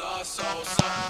lost soul, something.